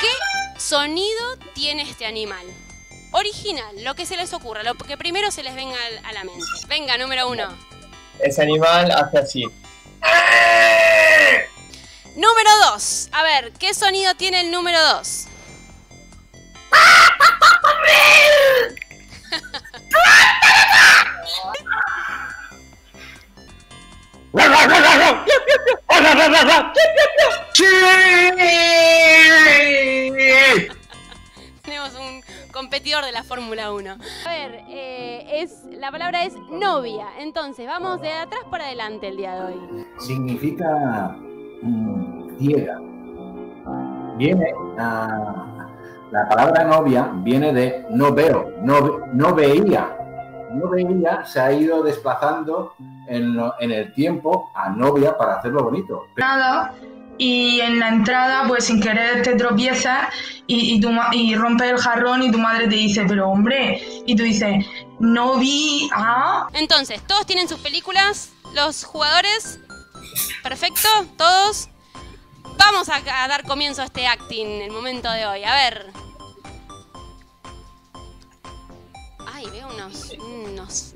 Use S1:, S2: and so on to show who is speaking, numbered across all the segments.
S1: ¿qué sonido tiene este animal? Original, lo que se les ocurra, lo que primero se les venga a la mente. Venga, número uno.
S2: Ese animal hace así.
S1: Número dos. A ver, ¿qué sonido tiene el número dos? Competidor de la Fórmula 1. A ver, eh, es, la palabra es novia. Entonces, vamos de atrás para adelante el día de hoy.
S3: significa mm, ciega. Viene, ah, la palabra novia viene de no veo, no, no veía. No veía se ha ido desplazando en, lo- en el tiempo a novia para hacerlo bonito.
S4: nada y en la entrada pues sin querer te tropiezas y, y, tu y rompes el jarrón y tu madre te dice, pero hombre, y tú dices, no vi a...
S1: Entonces, ¿todos tienen sus películas? ¿Los jugadores? ¿Perfecto? ¿Todos? Vamos a, dar comienzo a este acting, el momento de hoy. A ver. Ay, veo unos...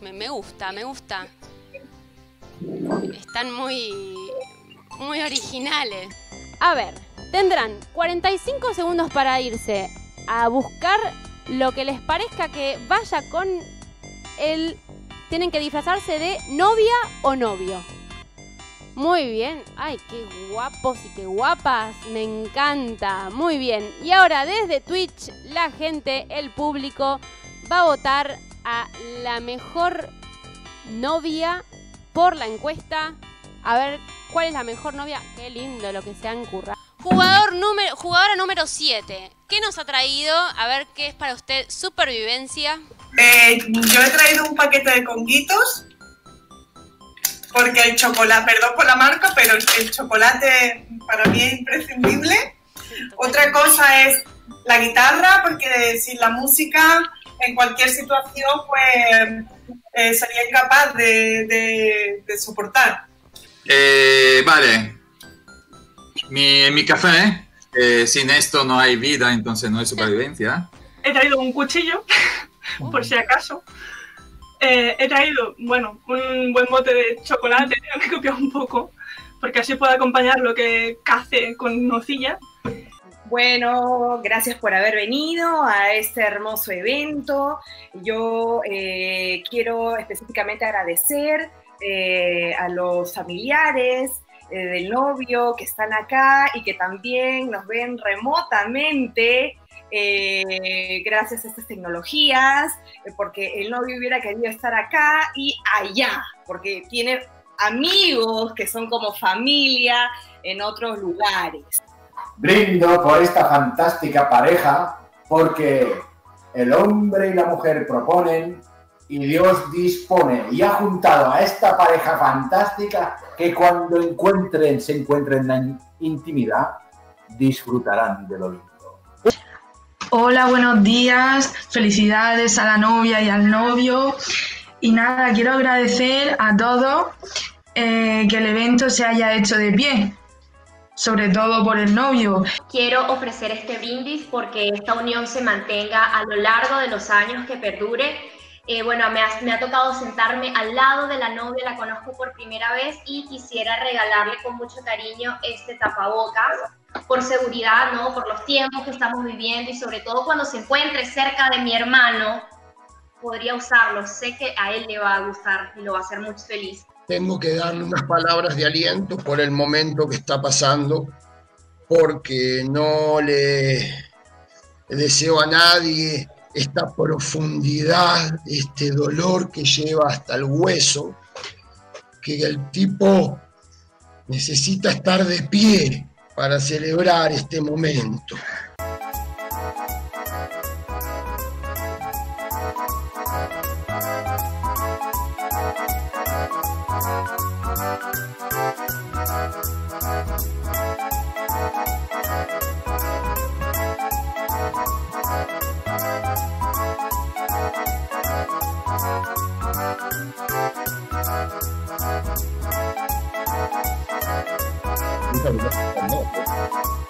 S1: me gusta, me gusta. Están muy... muy originales. A ver, tendrán 45 segundos para irse a buscar lo que les parezca que vaya con el... Tienen que disfrazarse de novia o novio. Muy bien. Ay, qué guapos y qué guapas. Me encanta. Muy bien. Y ahora desde Twitch, la gente, el público, va a votar a la mejor novia por la encuesta. A ver, ¿cuál es la mejor novia? Qué lindo lo que se han currado. Jugador número, jugadora número 7. ¿Qué nos ha traído? A ver, ¿qué es para usted supervivencia?
S5: Eh, yo he traído un paquete de conguitos porque el chocolate, perdón por la marca, pero el, chocolate para mí es imprescindible. Otra cosa es la guitarra, porque sin la música, en cualquier situación, pues eh, sería incapaz de, de- de soportar.
S6: Eh, vale. Mi, mi café, eh, sin esto no hay vida, entonces no hay supervivencia.
S4: He traído un cuchillo, por si acaso. Eh, he traído, bueno, un buen bote de chocolate, me he copiado un poco, porque así puedo acompañar lo que cace con nocilla.
S7: Bueno, gracias por haber venido a este hermoso evento. Yo eh, quiero específicamente agradecer eh, a los familiares eh, del novio que están acá y que también nos ven remotamente eh, gracias a estas tecnologías, eh, porque el novio hubiera querido estar acá y allá, porque tiene amigos que son como familia en otros lugares.
S3: Brindo por esta fantástica pareja porque el hombre y la mujer proponen y Dios dispone y ha juntado a esta pareja fantástica que cuando encuentren, se encuentren en la intimidad, disfrutarán de lo lindo.
S4: Hola, buenos días. Felicidades a la novia y al novio. Y nada, quiero agradecer a todos eh, que el evento se haya hecho de pie, sobre todo por el novio.
S8: Quiero ofrecer este brindis porque esta unión se mantenga a lo largo de los años que perdure. Eh, bueno, me ha, me ha tocado sentarme al lado de la novia, la conozco por primera vez y quisiera regalarle con mucho cariño este tapabocas por seguridad, ¿no? Por los tiempos que estamos viviendo y sobre todo cuando se encuentre cerca de mi hermano, podría usarlo. Sé que a él le va a gustar y lo va a hacer muy feliz.
S9: tengo que darle unas palabras de aliento por el momento que está pasando, porque no le deseo a nadie esta profundidad, este dolor que lleva hasta el hueso, que el tipo necesita estar de pie para celebrar este momento. No, no.